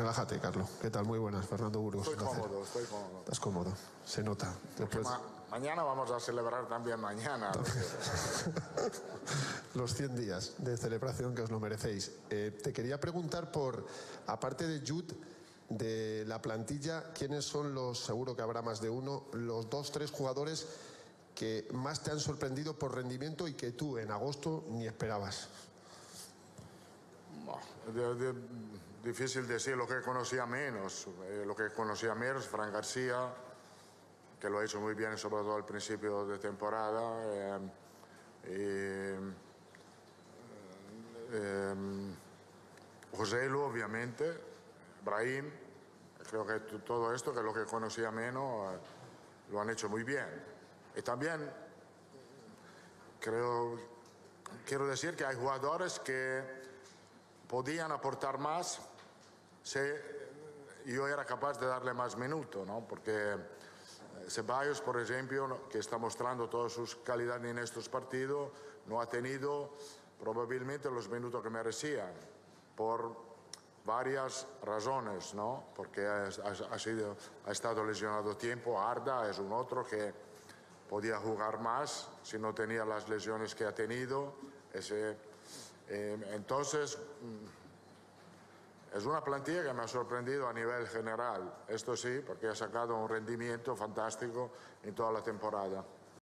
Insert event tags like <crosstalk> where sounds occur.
Relájate, Carlos. ¿Qué tal? Muy buenas, Fernando Burgos. Estoy cómodo, estoy cómodo. Estás cómodo, se nota. Después, Ma- mañana vamos a celebrar también mañana. <laughs> los 100 días de celebración que os lo merecéis. Eh, te quería preguntar por, aparte de Jude, de la plantilla, ¿quiénes son los, seguro que habrá más de uno, los dos, tres jugadores que más te han sorprendido por rendimiento y que tú en agosto ni esperabas? De- de- difícil decir lo que conocía menos. Eh, lo que conocía menos, Fran García, que lo ha hecho muy bien, sobre todo al principio de temporada. eh, y, eh, José Lu, obviamente, Brahim, creo que todo esto, que es lo que conocía menos, eh, lo han hecho muy bien. Y también creo, quiero decir que hay jugadores que podían aportar más si yo era capaz de darle más minutos, ¿no? Porque eh, Ceballos, por ejemplo, que está mostrando todas sus calidades en estos partidos, no ha tenido probablemente los minutos que merecía por varias razones, ¿no? Porque ha, ha- sido, ha estado lesionado tiempo, Arda es un otro que podía jugar más si no tenía las lesiones que ha tenido. Ese, entonces, mm, es una plantilla que me ha sorprendido a nivel general. Esto sí, porque ha sacado un rendimiento fantástico en toda la temporada.